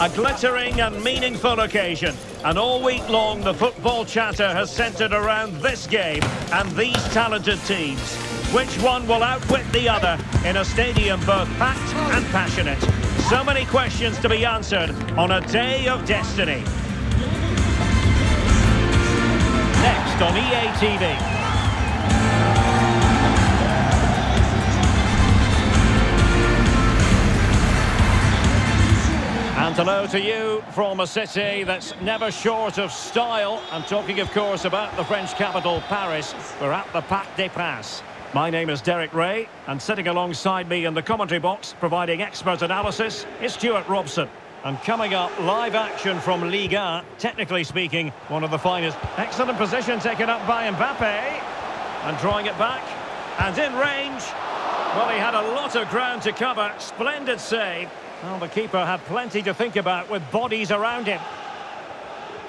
A glittering and meaningful occasion. And all week long, the football chatter has centred around this game and these talented teams. Which one will outwit the other in a stadium both packed and passionate? So many questions to be answered on a day of destiny. Next on EA TV. Hello to you from a city that's never short of style. I'm talking, of course, about the French capital, Paris. We're at the Parc des Princes. My name is Derek Ray, and sitting alongside me in the commentary box, providing expert analysis, is Stuart Robson. And coming up, live action from Ligue 1, technically speaking, one of the finest. Excellent position taken up by Mbappe. And drawing it back. And in range. Well, he had a lot of ground to cover. Splendid save. Well, the keeper had plenty to think about with bodies around him.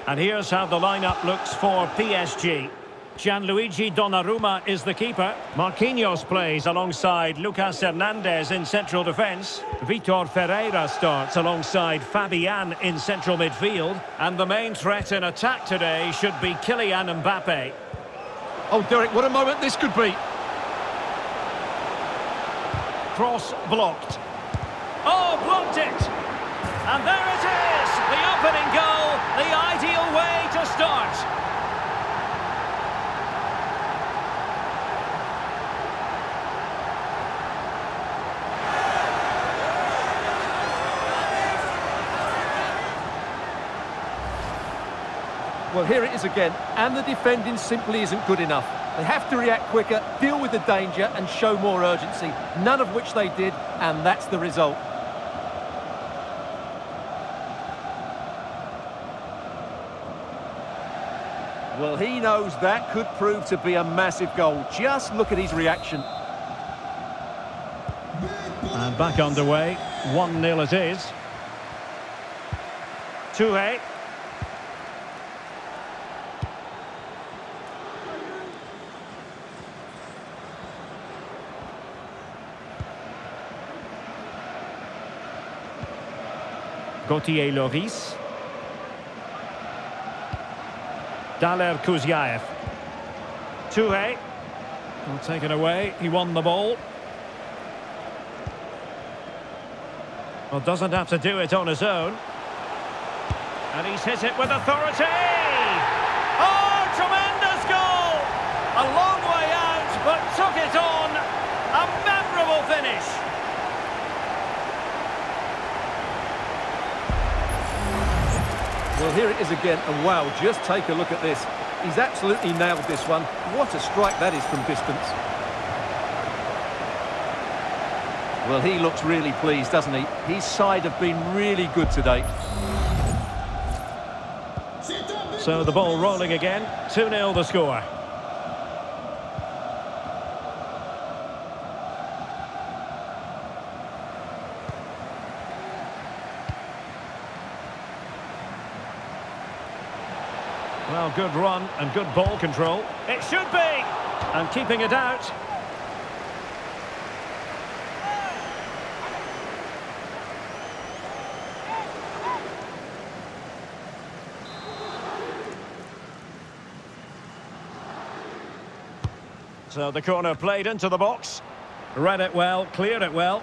And here's how the lineup looks for PSG. Gianluigi Donnarumma is the keeper. Marquinhos plays alongside Lucas Hernandez in central defence. Vitor Ferreira starts alongside Fabian in central midfield. And the main threat in attack today should be Kylian Mbappe. Oh, Derek, what a moment this could be. Cross blocked. It! And there it is! The opening goal, the ideal way to start. Well, here it is again, and the defending simply isn't good enough. They have to react quicker, deal with the danger, and show more urgency, none of which they did, and that's the result. Well, he knows that could prove to be a massive goal. Just look at his reaction. And back underway. 1-0 it is. Toure. Gautier Lloris. Daler Kuzyaev. Toure. Well, taken away. He won the ball. Well, doesn't have to do it on his own. And he's hit it with authority! Well, here it is again, and wow, just take a look at this. He's absolutely nailed this one. What a strike that is from distance. Well, he looks really pleased, doesn't he? His side have been really good today. So the ball rolling again. 2-0 the score. Good run and good ball control. It should be! And keeping it out. So the corner played into the box. Read it well, cleared it well.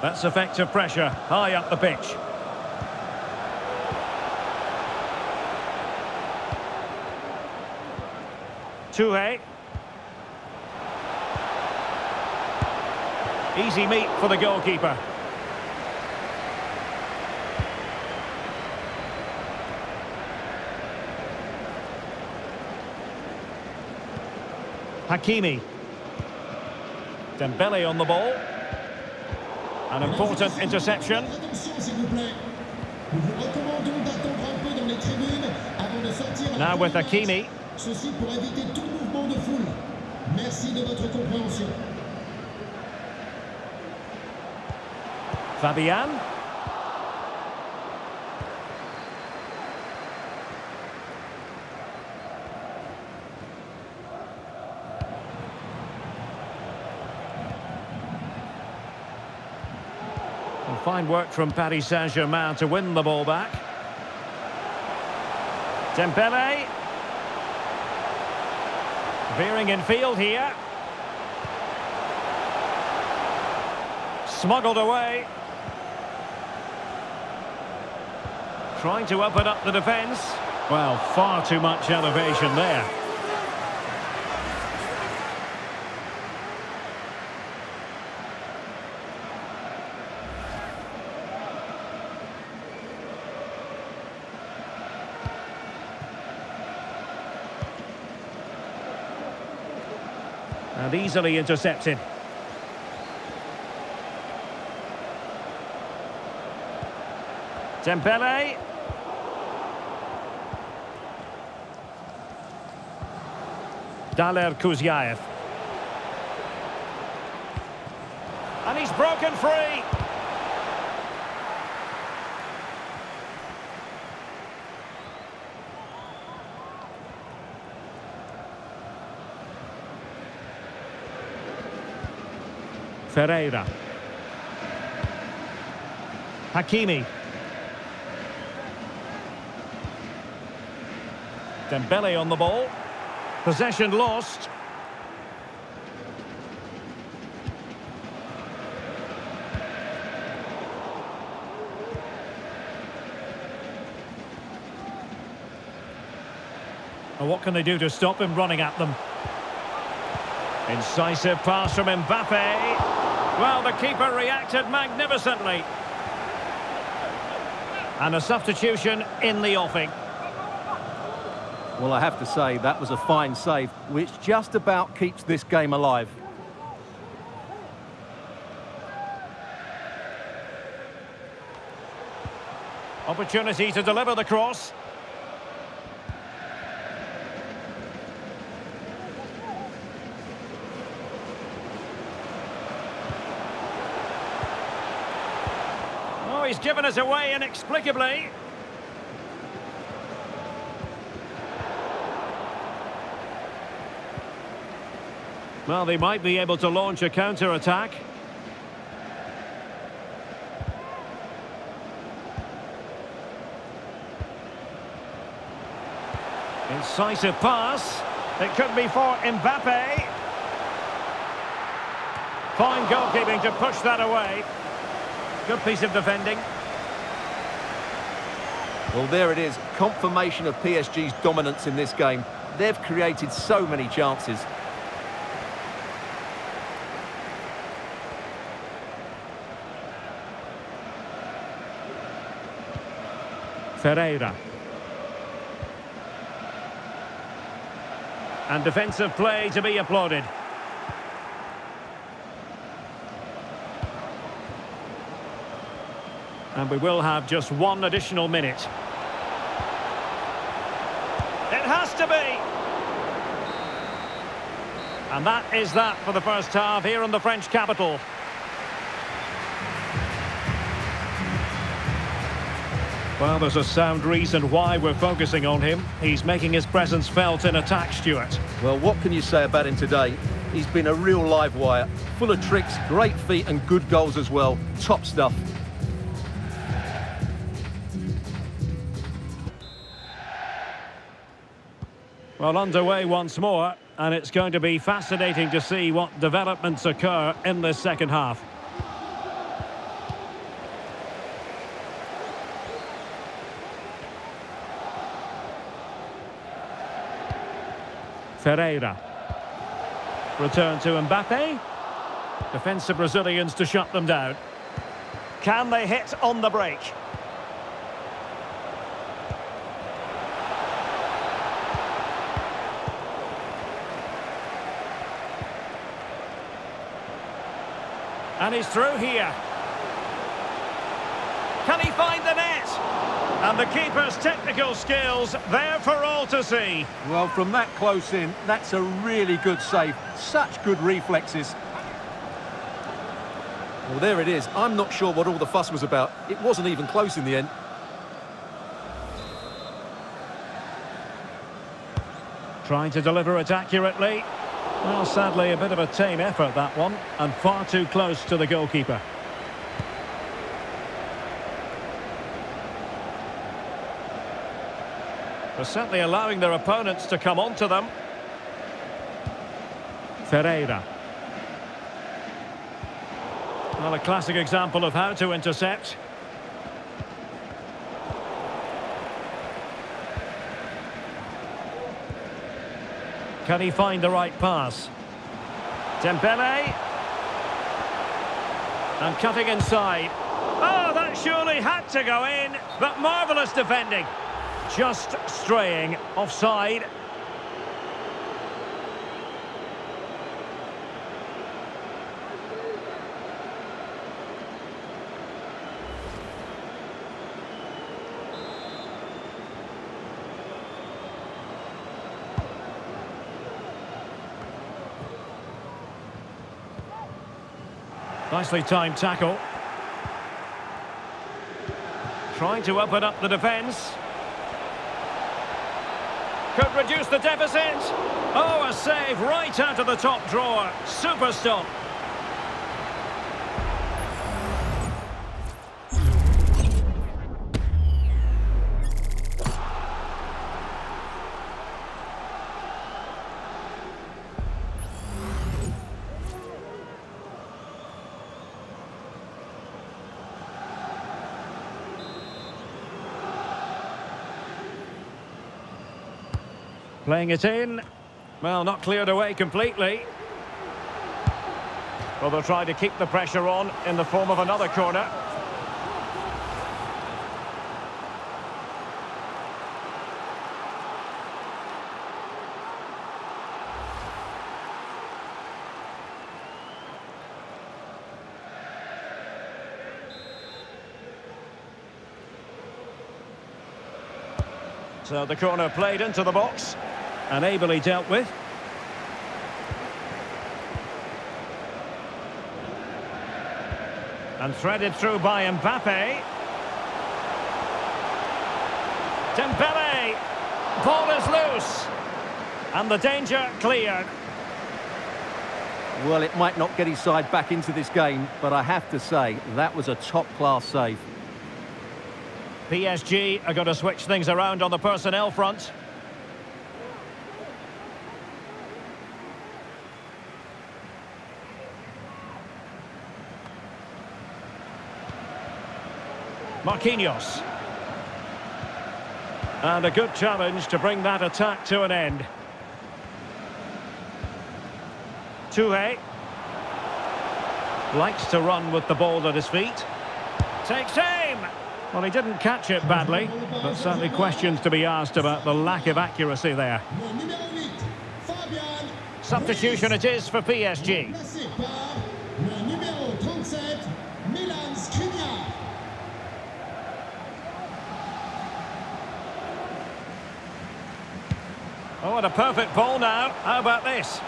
That's effective pressure, high up the pitch. Toure. Easy meat for the goalkeeper. Hakimi. Dembele on the ball. An important interception. Now with Hakimi. De votre compréhension. Fabian. Fine work from Paris Saint-Germain to win the ball back. Dembele. Veering in field here. Smuggled away. Trying to open up the defence. Well, far too much elevation there. And easily intercepted. Dembele. Daler Kuzyaev. And he's broken free. Ferreira. Hakimi. Dembele on the ball. Possession lost. And what can they do to stop him running at them? Incisive pass from Mbappe. Well, the keeper reacted magnificently. And a substitution in the offing. Well, I have to say, that was a fine save, which just about keeps this game alive. Opportunity to deliver the cross. Given us away inexplicably. Well, they might be able to launch a counter-attack. Incisive pass. It could be for Mbappe. Fine goalkeeping to push that away. Good piece of defending. Well, there it is. Confirmation of PSG's dominance in this game. They've created so many chances. Ferreira. And defensive play to be applauded. And we will have just one additional minute. It has to be! And that is that for the first half here in the French capital. Well, there's a sound reason why we're focusing on him. He's making his presence felt in attack, Stuart. Well, what can you say about him today? He's been a real live wire. Full of tricks, great feet and good goals as well. Top stuff. Well, underway once more, and it's going to be fascinating to see what developments occur in this second half. Ferreira. Return to Mbappe. Defensive Brazilians to shut them down. Can they hit on the break? And he's through here. Can he find the net? And the keeper's technical skills there for all to see. Well, from that close in, that's a really good save. Such good reflexes. Well, there it is. I'm not sure what all the fuss was about. It wasn't even close in the end. Trying to deliver it accurately. Well, sadly, a bit of a tame effort, that one, and far too close to the goalkeeper. They're certainly allowing their opponents to come onto them. Ferreira. Well, a classic example of how to intercept. Can he find the right pass? Dembele. And cutting inside. Oh, that surely had to go in, but marvellous defending. Just straying offside. Nicely timed tackle. Trying to open up the defence. Could reduce the deficit. Oh, a save right out of the top drawer. Super stop. Playing it in. Well, not cleared away completely. Well, they'll try to keep the pressure on in the form of another corner. So the corner played into the box and ably dealt with. And threaded through by Mbappe. Dembele! Ball is loose. And the danger cleared. Well, it might not get his side back into this game, but I have to say, that was a top-class save. PSG are going to switch things around on the personnel front. Marquinhos. And a good challenge to bring that attack to an end. Toure. Likes to run with the ball at his feet. Takes aim! Well, he didn't catch it badly, but certainly questions to be asked about the lack of accuracy there. Substitution it is for PSG. And a perfect ball now. How about this?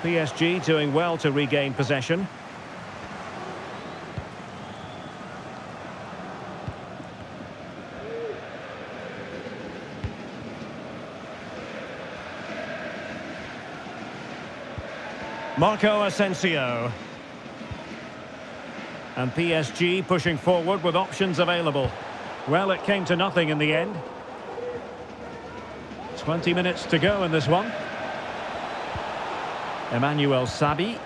PSG doing well to regain possession. Marco Asensio. And PSG pushing forward with options available. Well, it came to nothing in the end. 20 minutes to go in this one. Emmanuel Sabbi.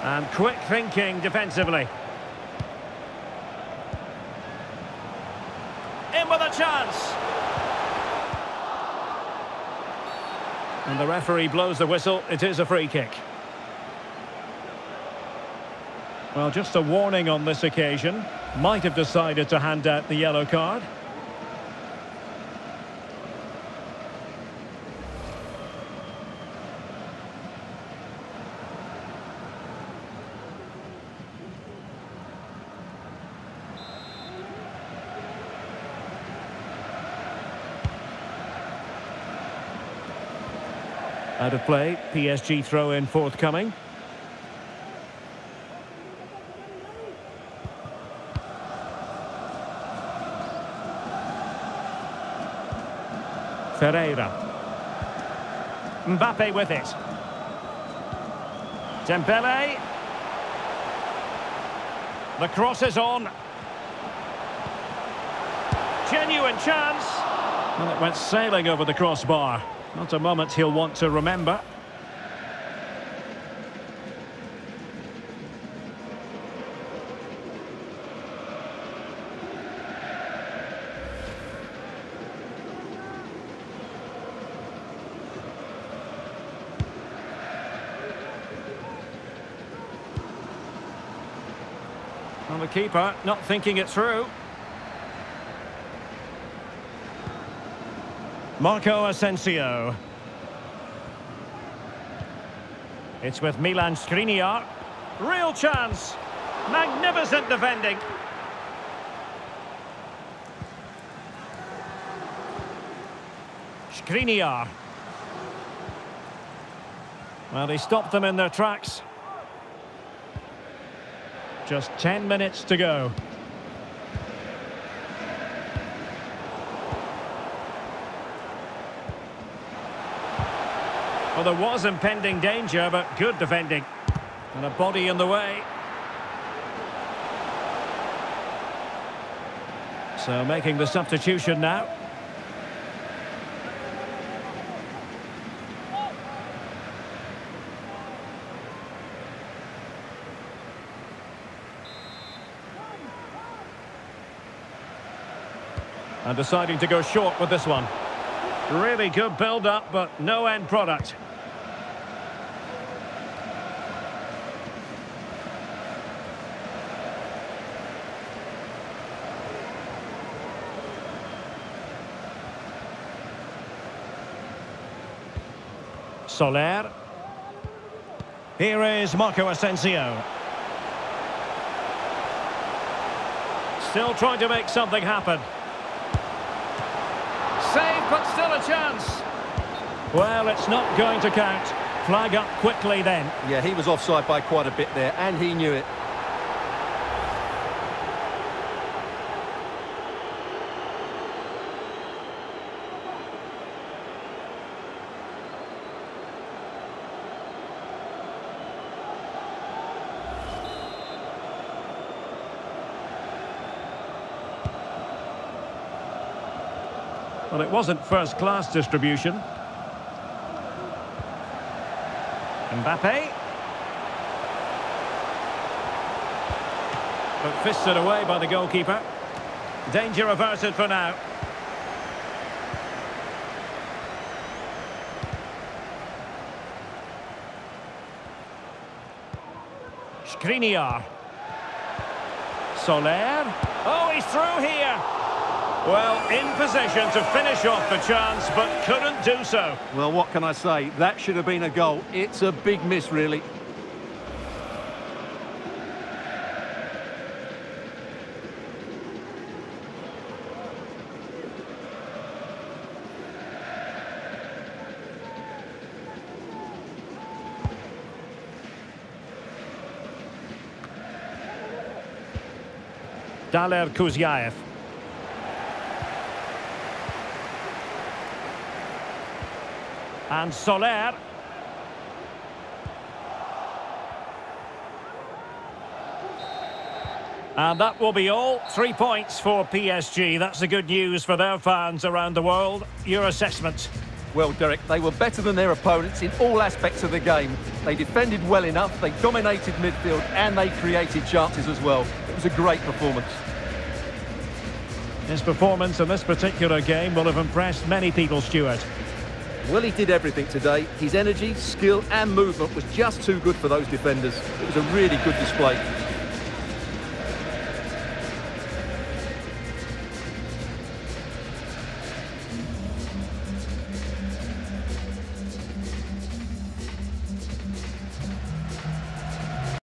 And quick thinking defensively. In with a chance. And the referee blows the whistle. It is a free kick. Well, just a warning on this occasion. Might have decided to hand out the yellow card. Out of play, PSG throw in forthcoming. Ferreira. Mbappe with it. Dembele. The cross is on. Genuine chance. And it went sailing over the crossbar. Not a moment he'll want to remember. Well, the keeper not thinking it through. Marco Asensio. It's with Milan Skriniar. Real chance. Magnificent defending. Skriniar. Well, he stopped them in their tracks. Just 10 minutes to go. Well, there was impending danger, but good defending. And a body in the way. So making the substitution now. And deciding to go short with this one. Really good build-up, but no end product. Soler. Here is Marco Asensio. Still trying to make something happen. Save, but still a chance. Well, it's not going to count. Flag up quickly then. Yeah, he was offside by quite a bit there, and he knew it. It wasn't first-class distribution. Mbappe. But fisted away by the goalkeeper. Danger averted for now. Skriniar. Soler. Oh, he's through here. Well, in position to finish off the chance, but couldn't do so. Well, what can I say? That should have been a goal. It's a big miss, really. Daler Kuzyaev. And Soler. And that will be all. Three points for PSG. That's the good news for their fans around the world. Your assessment? Well, Derek, they were better than their opponents in all aspects of the game. They defended well enough, they dominated midfield, and they created chances as well. It was a great performance. His performance in this particular game will have impressed many people, Stuart. Well, he did everything today. His energy, skill and movement was just too good for those defenders. It was a really good display.